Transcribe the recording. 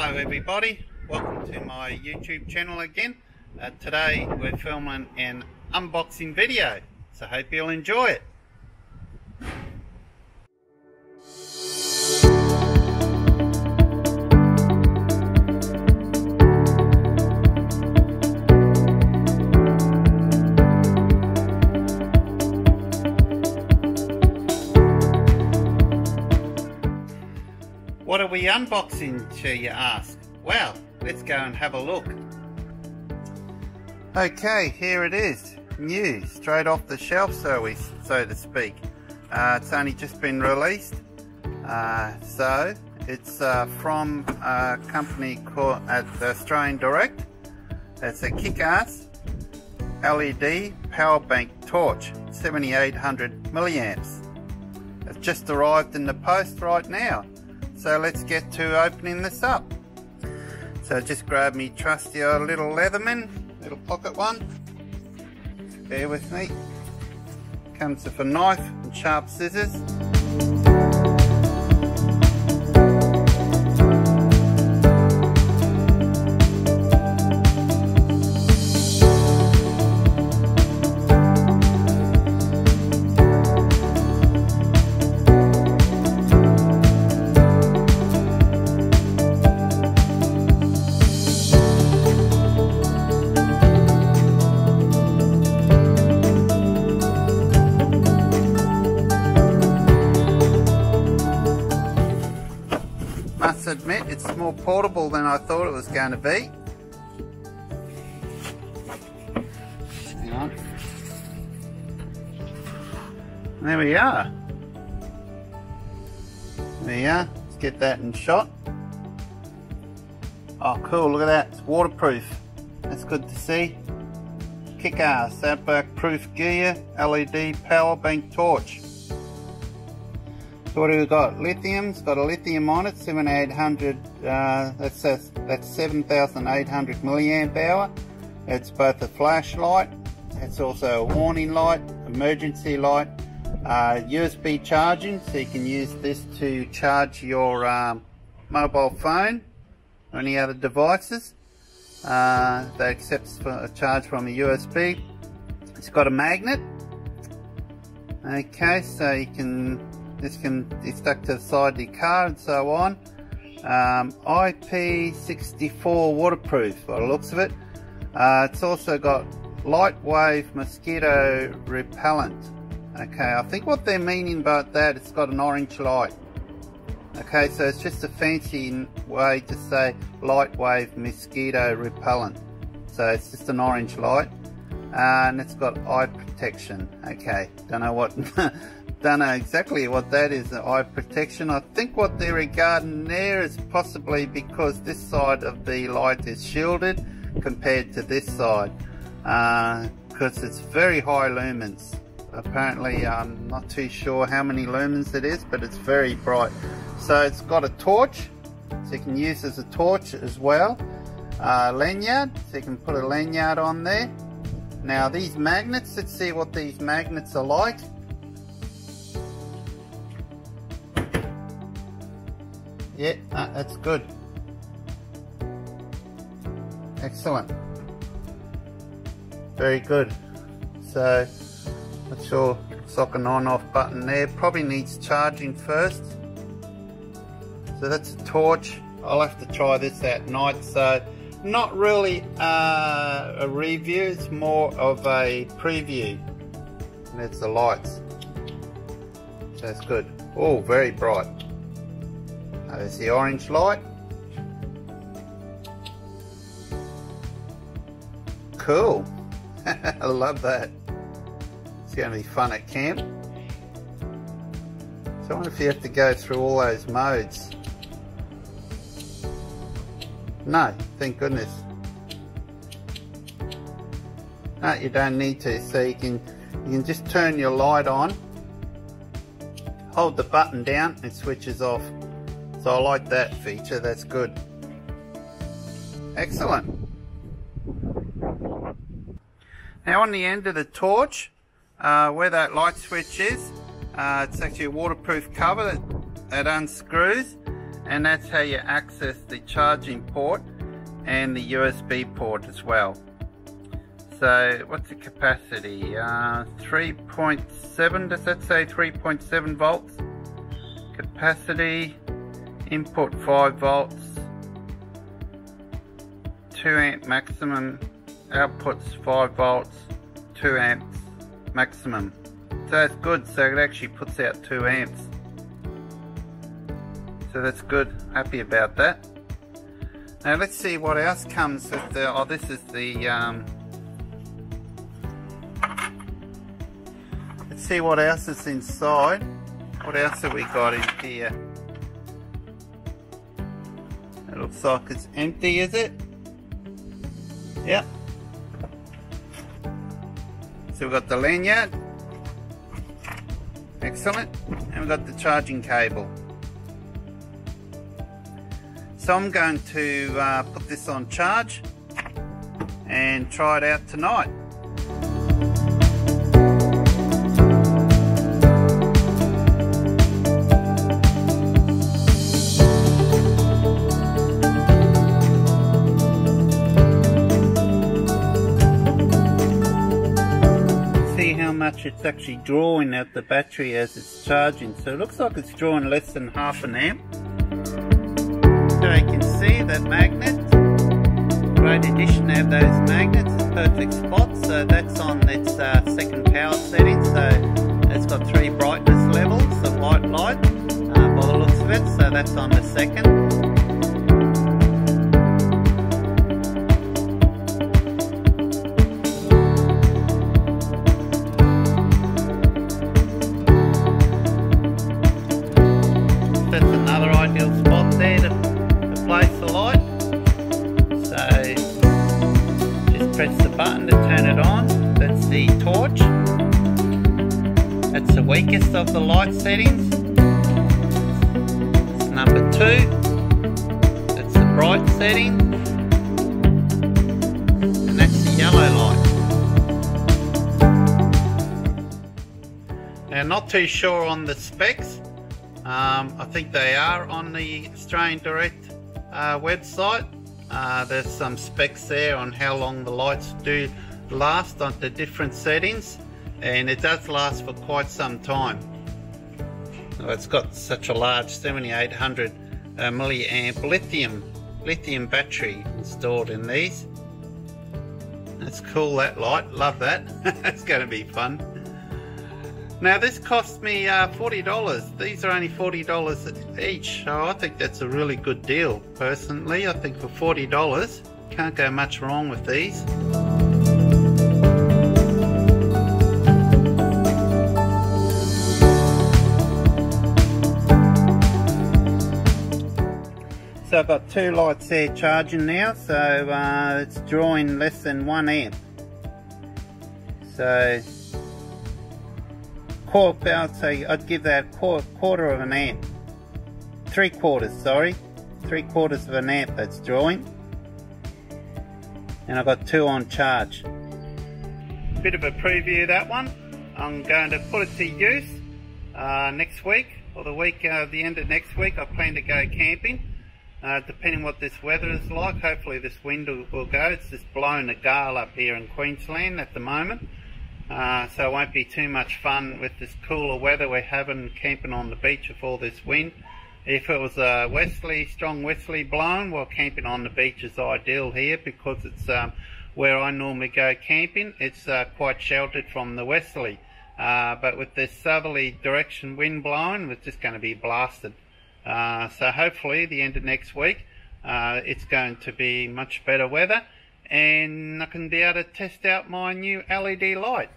Hello everybody, welcome to my YouTube channel again. Uh, today we're filming an unboxing video, so hope you'll enjoy it. We unboxing, shall you ask? Well, let's go and have a look. Okay, here it is. New, straight off the shelf, so, we, so to speak. Uh, it's only just been released. Uh, so, it's uh, from a company called at Australian Direct. It's a kick-ass LED power bank torch, 7800 milliamps. It's just arrived in the post right now. So let's get to opening this up. So just grab me trusty old little Leatherman, little pocket one. Bear with me. Comes with a knife and sharp scissors. Admit it's more portable than I thought it was going to be. There we are. There you are. Let's get that in shot. Oh cool, look at that. It's waterproof. That's good to see. Kick-ass, outback proof gear, LED power bank torch. So what have we got? Lithium, it's got a lithium on it, 7800, uh, that's, that's 7800 milliamp hour. It's both a flashlight, it's also a warning light, emergency light, uh, USB charging, so you can use this to charge your um, mobile phone or any other devices uh, that accepts a charge from a USB. It's got a magnet, okay, so you can this can be stuck to the side of your car and so on. Um, IP64 waterproof by the looks of it. Uh, it's also got light wave mosquito repellent. Okay, I think what they're meaning about that, it's got an orange light. Okay, so it's just a fancy way to say light wave mosquito repellent. So it's just an orange light. And it's got eye protection. Okay, don't know what don't know exactly what that is, eye protection. I think what they're regarding there is possibly because this side of the light is shielded compared to this side. Because uh, it's very high lumens. Apparently, I'm not too sure how many lumens it is, but it's very bright. So it's got a torch, so you can use as a torch as well. Uh, lanyard, so you can put a lanyard on there. Now these magnets, let's see what these magnets are like. Yeah, uh, that's good. Excellent. Very good. So, that's your socket on off button there. Probably needs charging first. So that's a torch. I'll have to try this at night. So, not really uh, a review, it's more of a preview. And it's the lights. So that's good. Oh, very bright. There's the orange light. Cool. I love that. It's going to be fun at camp. So I wonder if you have to go through all those modes. No, thank goodness. No, you don't need to. So you can you can just turn your light on, hold the button down, and it switches off. So I like that feature, that's good. Excellent. Now on the end of the torch, uh, where that light switch is, uh, it's actually a waterproof cover that, that unscrews and that's how you access the charging port and the USB port as well. So what's the capacity? Uh, 3.7, does that say 3.7 volts? Capacity, input 5 volts, 2 amp maximum, outputs 5 volts, 2 amps maximum. So that's good, so it actually puts out 2 amps. So that's good, happy about that. Now let's see what else comes with the, oh this is the, um, let's see what else is inside. What else have we got in here? Looks it's empty, is it? Yep. So we've got the lanyard. Excellent. And we've got the charging cable. So I'm going to uh, put this on charge and try it out tonight. Much it's actually drawing out the battery as it's charging. So it looks like it's drawing less than half an amp. So you can see that magnet. Great addition to have those magnets. It's perfect spot. So that's on its uh, second power setting. So it's got three brightness levels of white light uh, by the looks of it. So that's on the second. Press the button to turn it on. That's the torch. That's the weakest of the light settings. It's number two. That's the bright setting. And that's the yellow light. Now not too sure on the specs. Um, I think they are on the Australian Direct uh, website. Uh, there's some specs there on how long the lights do last on the different settings and it does last for quite some time. it's got such a large 7800 uh, milliamp lithium lithium battery installed in these. That's cool that light, love that. it's going to be fun. Now this cost me uh, $40. These are only $40 each, so I think that's a really good deal. Personally, I think for $40, can't go much wrong with these. So I've got two lights there charging now, so uh, it's drawing less than one amp. So quarter, I'd say I'd give that quarter, quarter of an amp. Three quarters, sorry. Three quarters of an amp that's drawing. And I've got two on charge. Bit of a preview of that one. I'm going to put it to use uh, next week or the week, uh, the end of next week. I plan to go camping. Uh, depending what this weather is like, hopefully this wind will, will go. It's just blowing a gale up here in Queensland at the moment. Uh, so it won't be too much fun with this cooler weather we're having camping on the beach with all this wind. If it was a westerly, strong westerly blowing, well camping on the beach is ideal here because it's um, where I normally go camping. It's uh, quite sheltered from the westerly. Uh, but with this southerly direction wind blowing, it's just going to be blasted. Uh, so hopefully the end of next week, uh, it's going to be much better weather and I can be able to test out my new LED light.